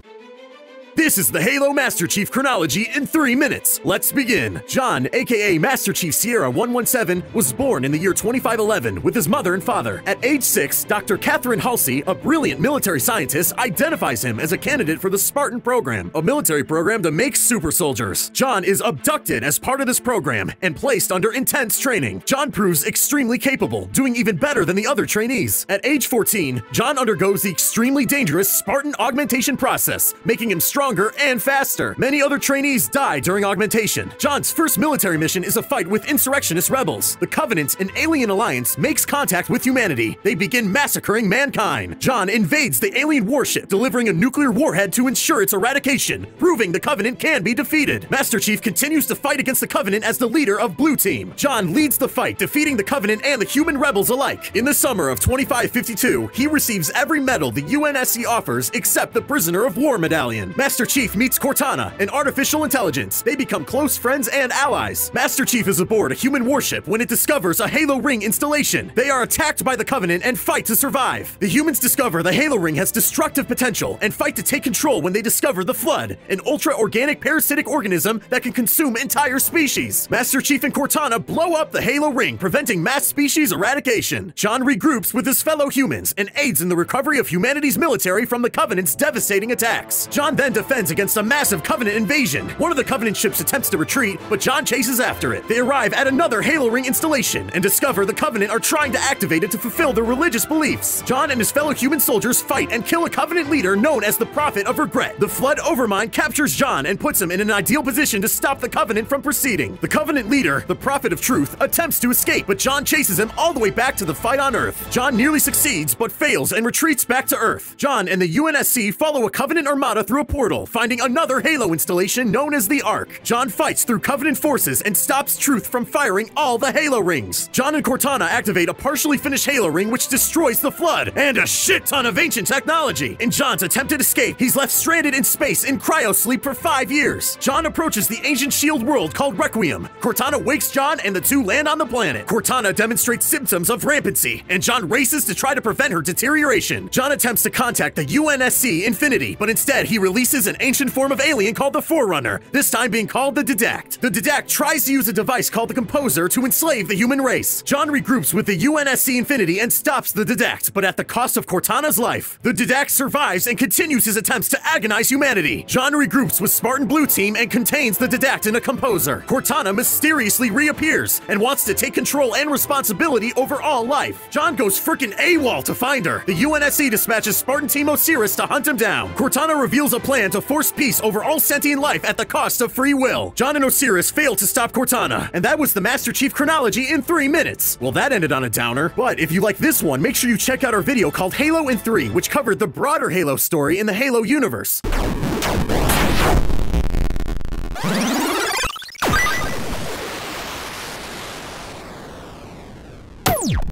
you. This is the Halo Master Chief chronology in three minutes. Let's begin. John, aka Master Chief Sierra 117, was born in the year 2511 with his mother and father. At age six, Dr. Catherine Halsey, a brilliant military scientist, identifies him as a candidate for the Spartan program, a military program to make super soldiers. John is abducted as part of this program and placed under intense training. John proves extremely capable, doing even better than the other trainees. At age 14, John undergoes the extremely dangerous Spartan augmentation process, making him stronger and faster. Many other trainees die during augmentation. John's first military mission is a fight with insurrectionist rebels. The Covenant, an alien alliance, makes contact with humanity. They begin massacring mankind. John invades the alien warship, delivering a nuclear warhead to ensure its eradication, proving the Covenant can be defeated. Master Chief continues to fight against the Covenant as the leader of Blue Team. John leads the fight, defeating the Covenant and the human rebels alike. In the summer of 2552, he receives every medal the UNSC offers except the Prisoner of War Medallion. Master Chief meets Cortana, an artificial intelligence. They become close friends and allies. Master Chief is aboard a human warship when it discovers a Halo Ring installation. They are attacked by the Covenant and fight to survive. The humans discover the Halo Ring has destructive potential and fight to take control when they discover the Flood, an ultra-organic parasitic organism that can consume entire species. Master Chief and Cortana blow up the Halo Ring, preventing mass species eradication. John regroups with his fellow humans and aids in the recovery of humanity's military from the Covenant's devastating attacks. John then defends against a massive Covenant invasion. One of the Covenant ships attempts to retreat, but John chases after it. They arrive at another Halo Ring installation and discover the Covenant are trying to activate it to fulfill their religious beliefs. John and his fellow human soldiers fight and kill a Covenant leader known as the Prophet of Regret. The Flood Overmind captures John and puts him in an ideal position to stop the Covenant from proceeding. The Covenant leader, the Prophet of Truth, attempts to escape, but John chases him all the way back to the fight on Earth. John nearly succeeds, but fails and retreats back to Earth. John and the UNSC follow a Covenant armada through a portal, finding another Halo installation known as the Ark. John fights through Covenant forces and stops Truth from firing all the Halo rings. John and Cortana activate a partially finished Halo ring which destroys the Flood and a shit ton of ancient technology. In John's attempted escape, he's left stranded in space in cryosleep for five years. John approaches the ancient shield world called Requiem. Cortana wakes John and the two land on the planet. Cortana demonstrates symptoms of rampancy, and John races to try to prevent her deterioration. John attempts to contact the UNSC Infinity, but instead he releases an ancient form of alien called the Forerunner, this time being called the Didact. The Didact tries to use a device called the Composer to enslave the human race. John regroups with the UNSC Infinity and stops the Didact, but at the cost of Cortana's life. The Didact survives and continues his attempts to agonize humanity. John regroups with Spartan Blue Team and contains the Didact in a Composer. Cortana mysteriously reappears and wants to take control and responsibility over all life. John goes frickin' AWOL to find her. The UNSC dispatches Spartan Team Osiris to hunt him down. Cortana reveals a plan to force peace over all sentient life at the cost of free will. John and Osiris failed to stop Cortana, and that was the Master Chief chronology in three minutes. Well, that ended on a downer, but if you like this one, make sure you check out our video called Halo in 3, which covered the broader Halo story in the Halo universe.